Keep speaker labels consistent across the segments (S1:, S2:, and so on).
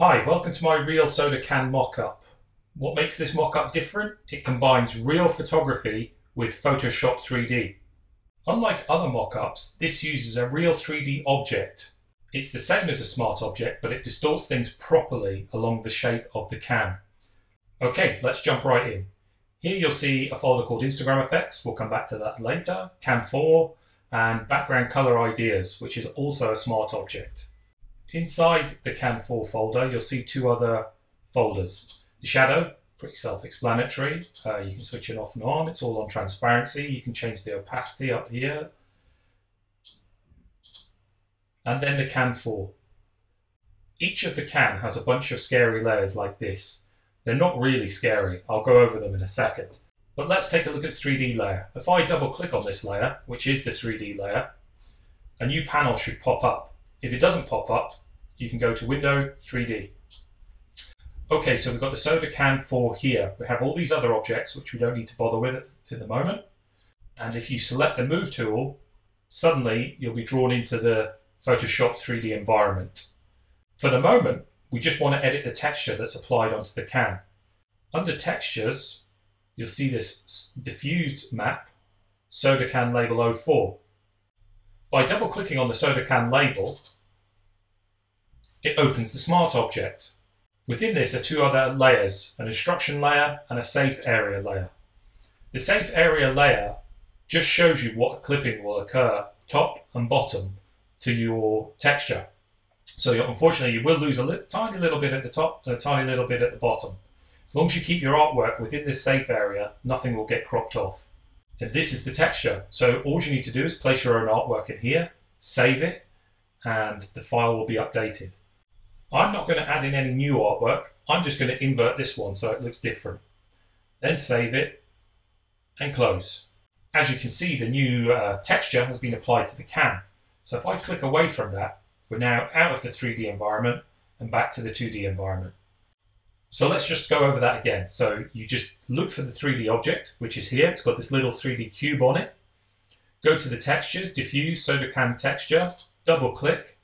S1: Hi, welcome to my real soda can mock-up. What makes this mock-up different? It combines real photography with Photoshop 3D. Unlike other mock-ups, this uses a real 3D object. It's the same as a smart object, but it distorts things properly along the shape of the can. Okay, let's jump right in. Here you'll see a folder called Instagram Effects, we'll come back to that later, Cam 4, and Background Color Ideas, which is also a smart object. Inside the Cam 4 folder, you'll see two other folders. The shadow, pretty self-explanatory. Uh, you can switch it off and on. It's all on transparency. You can change the opacity up here. And then the Can 4. Each of the can has a bunch of scary layers like this. They're not really scary. I'll go over them in a second. But let's take a look at 3D layer. If I double click on this layer, which is the 3D layer, a new panel should pop up. If it doesn't pop up, you can go to Window 3D. Okay, so we've got the soda can 4 here. We have all these other objects which we don't need to bother with at the moment. And if you select the Move tool, suddenly you'll be drawn into the Photoshop 3D environment. For the moment, we just want to edit the texture that's applied onto the can. Under Textures, you'll see this diffused map, Soda Can Label 04. By double clicking on the soda can label, it opens the smart object. Within this are two other layers, an instruction layer and a safe area layer. The safe area layer just shows you what clipping will occur top and bottom to your texture. So unfortunately you will lose a li tiny little bit at the top and a tiny little bit at the bottom. As long as you keep your artwork within this safe area, nothing will get cropped off. And this is the texture. So all you need to do is place your own artwork in here, save it, and the file will be updated. I'm not going to add in any new artwork. I'm just going to invert this one so it looks different. Then save it and close. As you can see, the new uh, texture has been applied to the can. So if I click away from that, we're now out of the 3D environment and back to the 2D environment. So let's just go over that again. So you just look for the 3D object, which is here. It's got this little 3D cube on it. Go to the textures, diffuse, soda can texture, double click.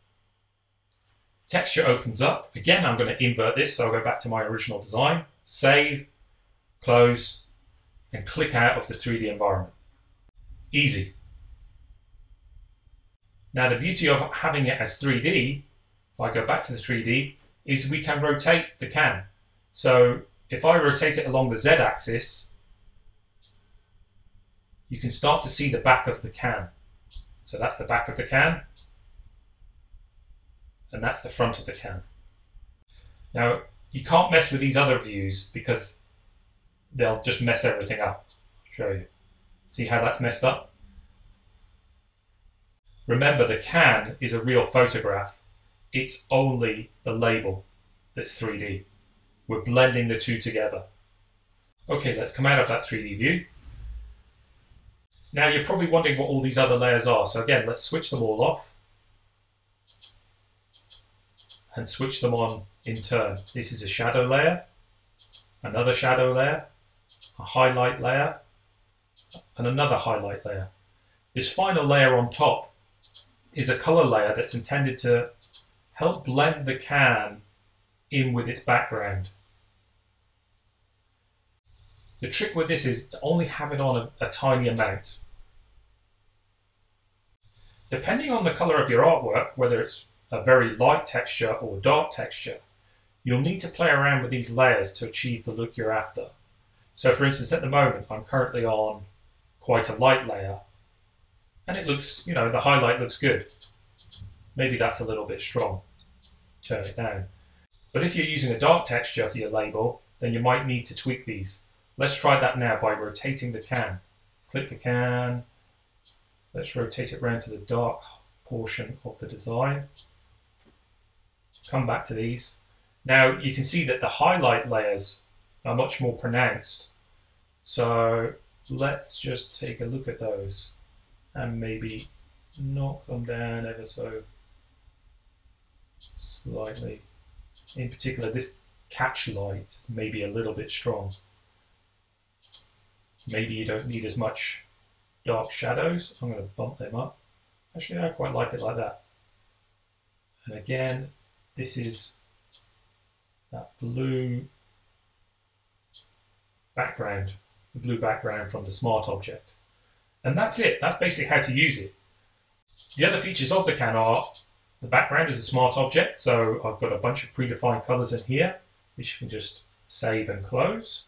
S1: Texture opens up. Again, I'm going to invert this, so I'll go back to my original design, save, close, and click out of the 3D environment. Easy. Now the beauty of having it as 3D, if I go back to the 3D, is we can rotate the can. So if I rotate it along the Z axis, you can start to see the back of the can. So that's the back of the can, and that's the front of the can. Now, you can't mess with these other views because they'll just mess everything up. I'll show you. See how that's messed up? Remember, the can is a real photograph. It's only the label that's 3D. We're blending the two together. Okay, let's come out of that 3D view. Now you're probably wondering what all these other layers are. So again, let's switch them all off and switch them on in turn. This is a shadow layer, another shadow layer, a highlight layer, and another highlight layer. This final layer on top is a color layer that's intended to help blend the can in with its background. The trick with this is to only have it on a, a tiny amount. Depending on the color of your artwork, whether it's a very light texture or dark texture, you'll need to play around with these layers to achieve the look you're after. So for instance, at the moment, I'm currently on quite a light layer, and it looks, you know, the highlight looks good. Maybe that's a little bit strong. Turn it down. But if you're using a dark texture for your label, then you might need to tweak these. Let's try that now by rotating the can. Click the can. Let's rotate it around to the dark portion of the design. Come back to these. Now you can see that the highlight layers are much more pronounced. So let's just take a look at those and maybe knock them down ever so slightly. In particular, this catch light is maybe a little bit strong. Maybe you don't need as much dark shadows. I'm going to bump them up. Actually, I quite like it like that. And again, this is that blue background, the blue background from the smart object. And that's it. That's basically how to use it. The other features of the can are the background is a smart object, so I've got a bunch of predefined colors in here, which you can just save and close.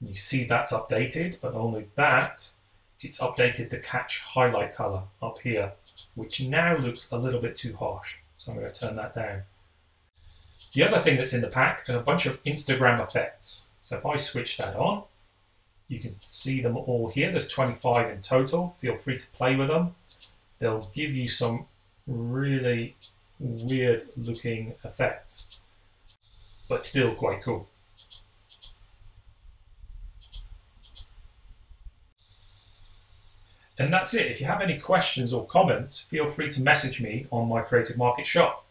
S1: You see that's updated, but only that, it's updated the catch highlight color up here, which now looks a little bit too harsh. So I'm going to turn that down. The other thing that's in the pack are a bunch of Instagram effects. So if I switch that on, you can see them all here. There's 25 in total. Feel free to play with them. They'll give you some really weird looking effects, but still quite cool. And that's it. If you have any questions or comments, feel free to message me on my Creative Market shop.